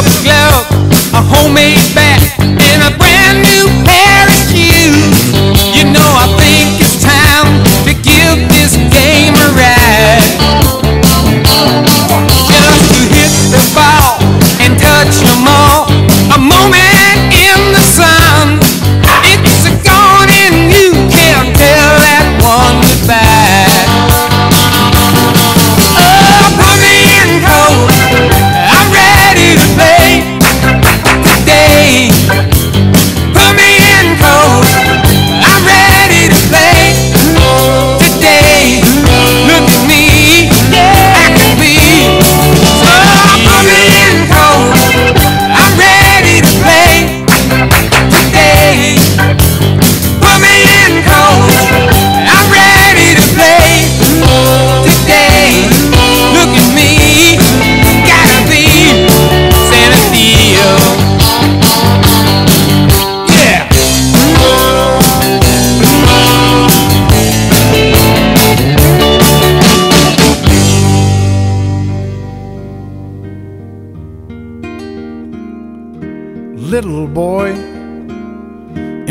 up glow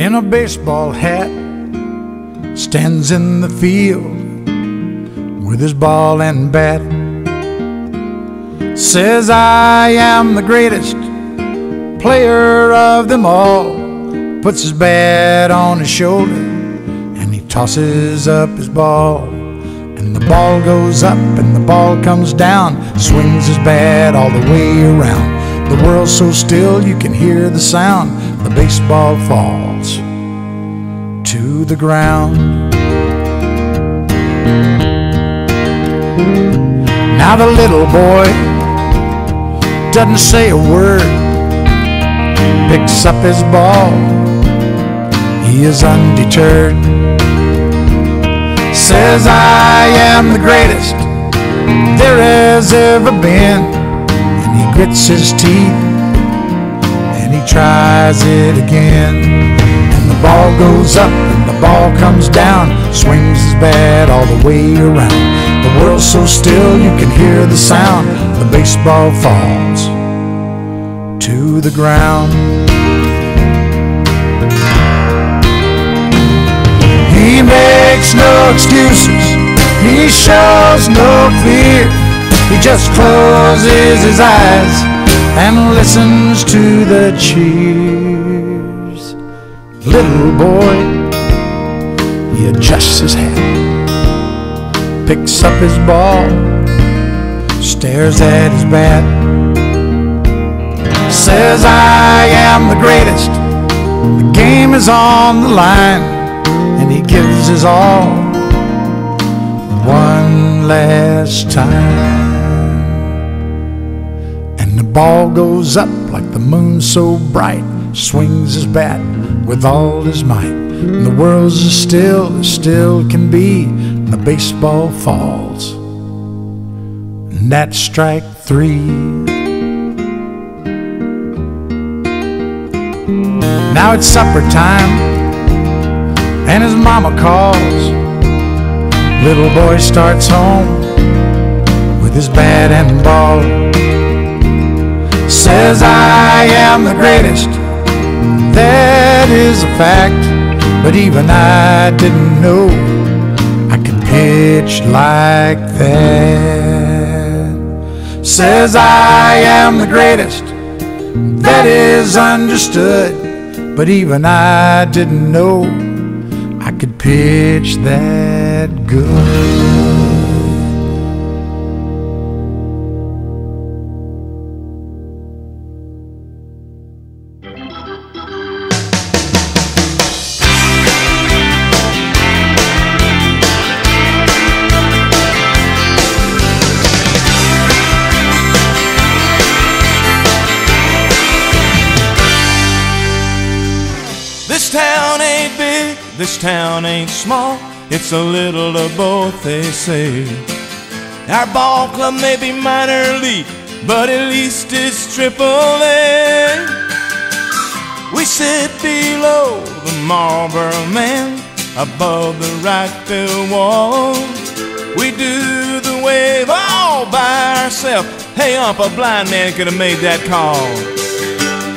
in a baseball hat stands in the field with his ball and bat. Says, I am the greatest player of them all. Puts his bat on his shoulder and he tosses up his ball. And the ball goes up and the ball comes down, swings his bat all the way around. The world's so still you can hear the sound. The baseball falls the ground. Now the little boy doesn't say a word, picks up his ball. He is undeterred. Says, I am the greatest there has ever been. And he grits his teeth and he tries it again. And the ball goes up ball comes down, swings his bat all the way around. The world's so still you can hear the sound. The baseball falls to the ground. He makes no excuses, he shows no fear. He just closes his eyes and listens to the cheers. Little boy, adjusts his hat, picks up his ball, stares at his bat, says, I am the greatest. The game is on the line, and he gives his all one last time. And the ball goes up like the moon so bright, swings his bat with all his might. And the world's as still as still can be, and the baseball falls. And that's strike three. Now it's supper time, and his mama calls. Little boy starts home with his bat and ball. Says, I am the greatest, that is a fact. But even I didn't know I could pitch like that. Says, I am the greatest, that is understood. But even I didn't know I could pitch that good. This town ain't small. It's a little of both, they say. Our ball club may be minor league, but at least it's triple A. We sit below the Marlboro man, above the Rockville wall. We do the wave all by ourselves. Hey, ump, a blind man could have made that call.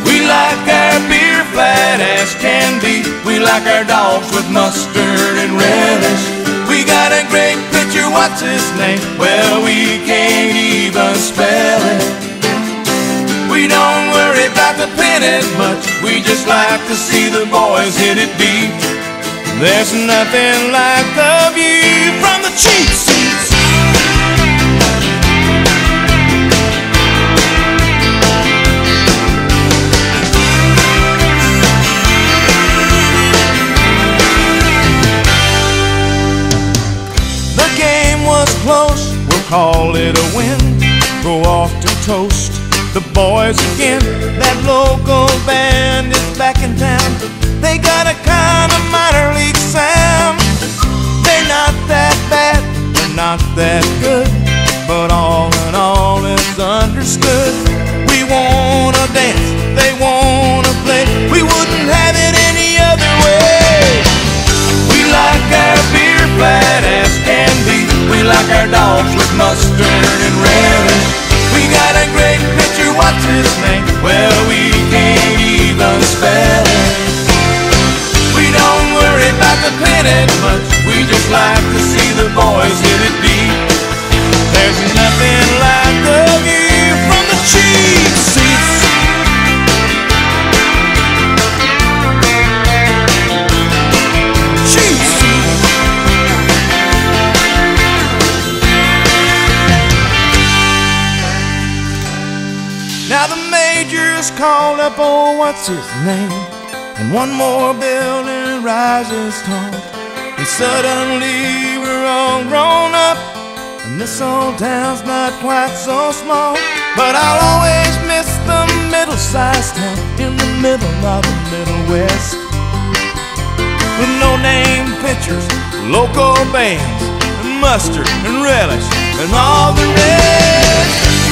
We like our beer flat as can be. We like our dogs with mustard and relish. We got a great pitcher, what's his name? Well, we can't even spell it. We don't worry about the pennies much. We just like to see the boys hit it deep. There's nothing like the view from the cheap seats. Call it a win. Go off to toast the boys again. That local band is back in town. They got a kind of minor league sound. They're not that bad, they're not that up, what's his name? And one more building rises tall. And suddenly we're all grown up. And this old town's not quite so small. But I'll always miss the middle sized town in the middle of the Middle West. With no name pictures, local bands, and mustard and relish, and all the rest.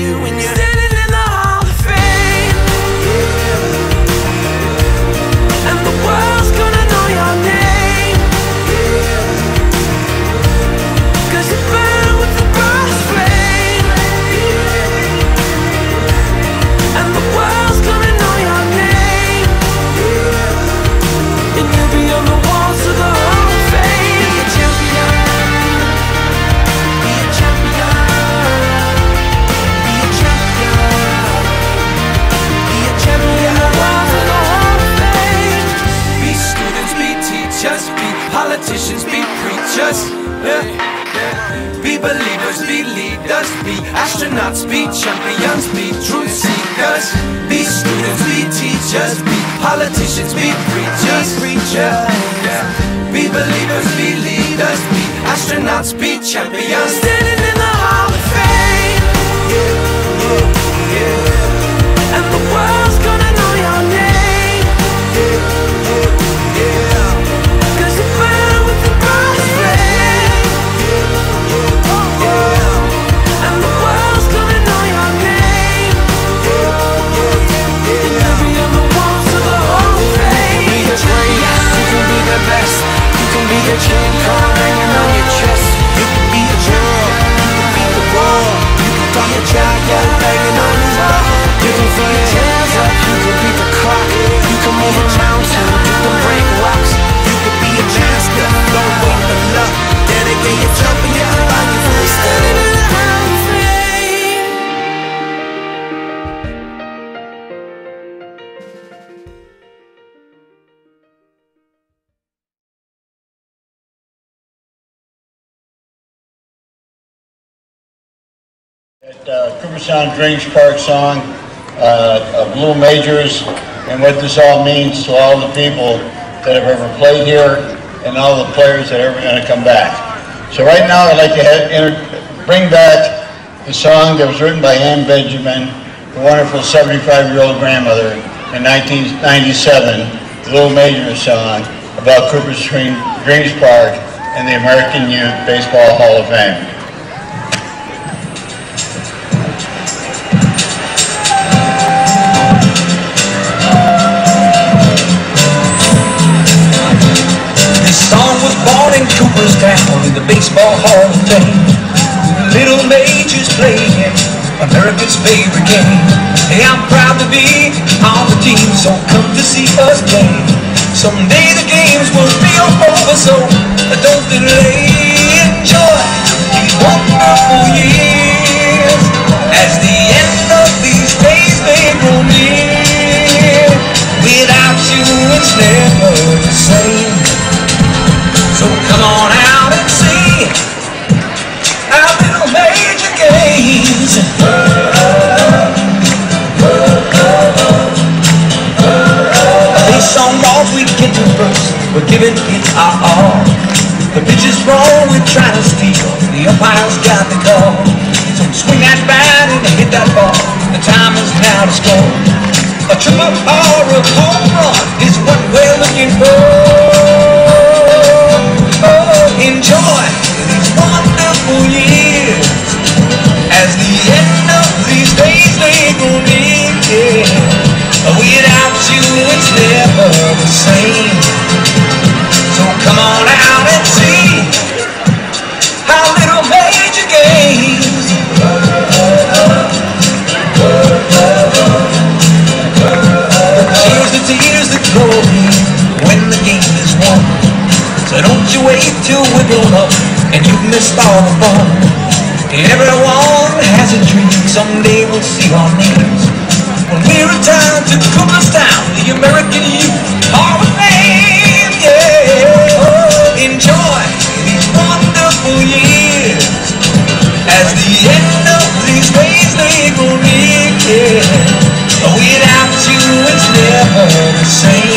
politicians, be preachers, preachers. Be believers, be leaders, be astronauts, be champions. Uh, Cooperstown Dreams Park song uh, of Blue Majors and what this all means to all the people that have ever played here and all the players that are ever going to come back. So right now I'd like to bring back the song that was written by Ann Benjamin, the wonderful 75-year-old grandmother in 1997, the Little Majors song about Cooperstown Dreams Park and the American Youth Baseball Hall of Fame. Was born in the Baseball Hall of Fame. Little Majors playing America's favorite game. Hey, I'm proud to be on the team, so come to see us play. Someday the games will be over, so don't delay. Enjoy these wonderful years as the end of these days may. Without you, to we're giving it our all. The pitch is wrong, we're trying to steal. The umpire's got the call. So swing that bat and hit that ball. The time is now to score. A triple or a home run is what we're looking for. Oh, enjoy these till we're grown up and you've missed all the fun. Everyone has a dream, someday we'll see our names. When we return to Cooperstown, the American Youth Hall of Fame, yeah. Oh, enjoy these wonderful years as the end of these days they go near. Yeah. Without you, it's never the same.